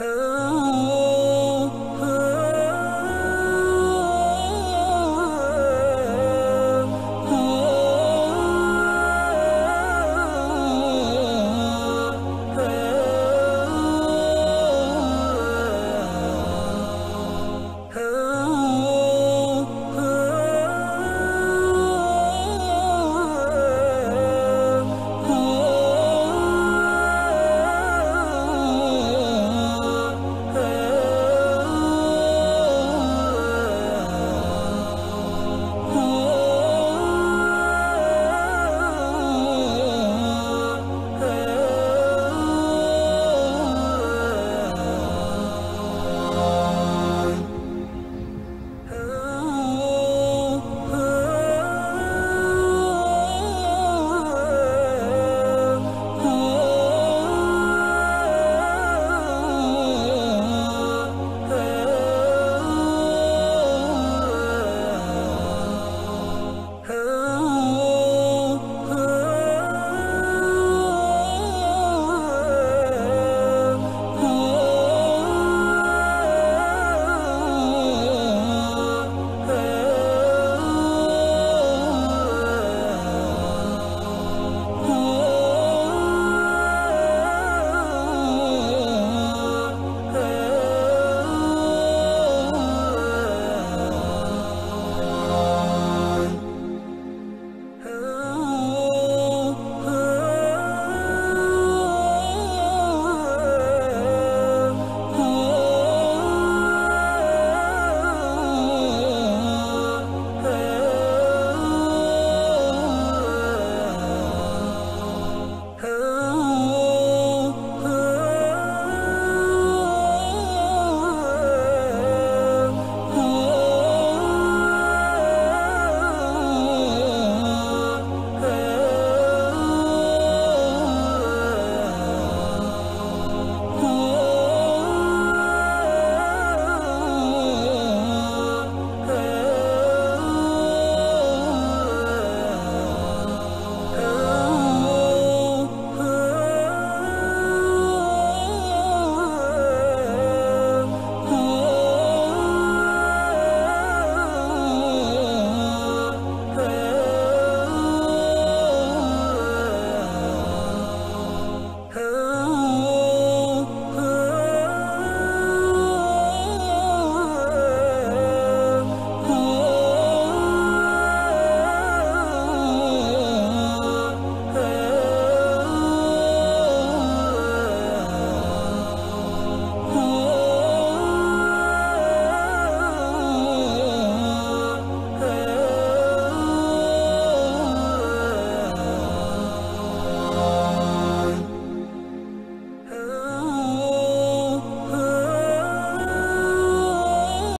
Oh.